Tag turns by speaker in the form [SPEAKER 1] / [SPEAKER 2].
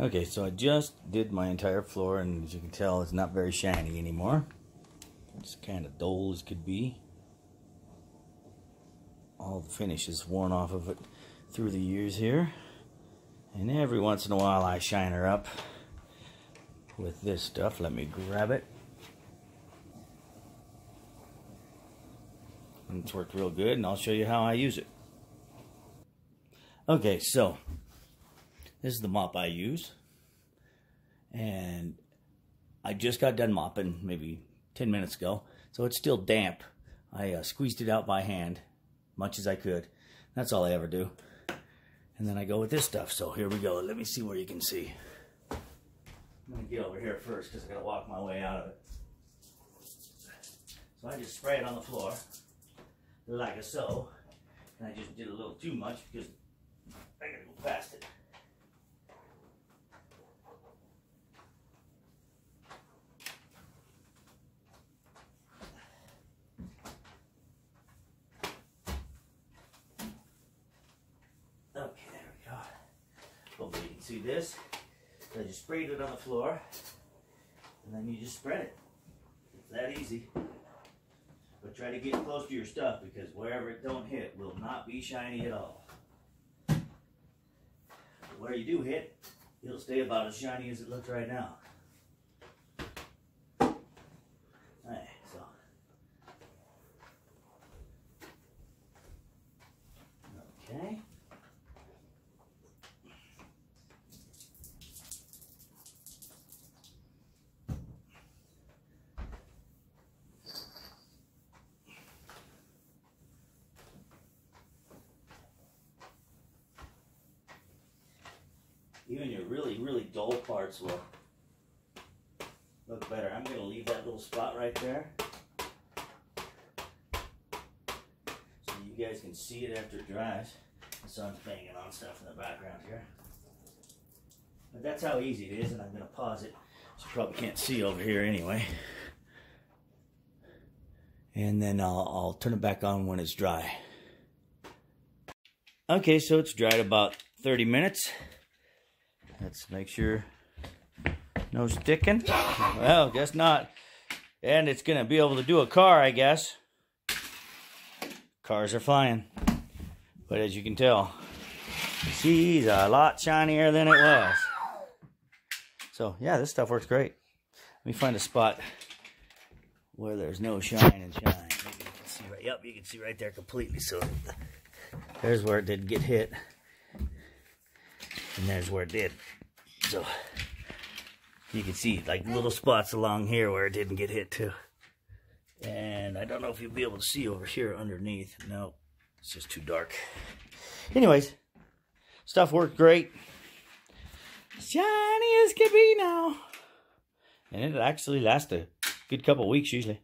[SPEAKER 1] Okay, so I just did my entire floor, and as you can tell, it's not very shiny anymore. It's kind of dull as could be. All the finish is worn off of it through the years here. And every once in a while I shine her up with this stuff. Let me grab it. And it's worked real good, and I'll show you how I use it. Okay, so this is the mop I use. And I just got done mopping maybe 10 minutes ago. So it's still damp. I uh, squeezed it out by hand, much as I could. That's all I ever do. And then I go with this stuff. So here we go. Let me see where you can see. I'm going to get over here first because i got to walk my way out of it. So I just spray it on the floor like a so. And I just did a little too much because I got to go past it. See this? So I just sprayed it on the floor, and then you just spread it. It's that easy. But try to get close to your stuff because wherever it don't hit will not be shiny at all. But where you do hit, it'll stay about as shiny as it looks right now. Even your really, really dull parts will look better. I'm going to leave that little spot right there. So you guys can see it after it dries. The sun's banging on stuff in the background here. But that's how easy it is, and I'm going to pause it. So you probably can't see over here anyway. And then I'll, I'll turn it back on when it's dry. Okay, so it's dried about 30 minutes. Let's make sure no sticking. Well, guess not. And it's going to be able to do a car, I guess. Cars are flying. But as you can tell, she's a lot shinier than it was. So, yeah, this stuff works great. Let me find a spot where there's no shine and shine. Maybe you can see right, yep, you can see right there completely. So, there's where it did get hit. And there's where it did. So you can see like little spots along here where it didn't get hit too. And I don't know if you'll be able to see over here underneath. No, it's just too dark. Anyways, stuff worked great. Shiny as can be now. And it actually lasts a good couple weeks usually.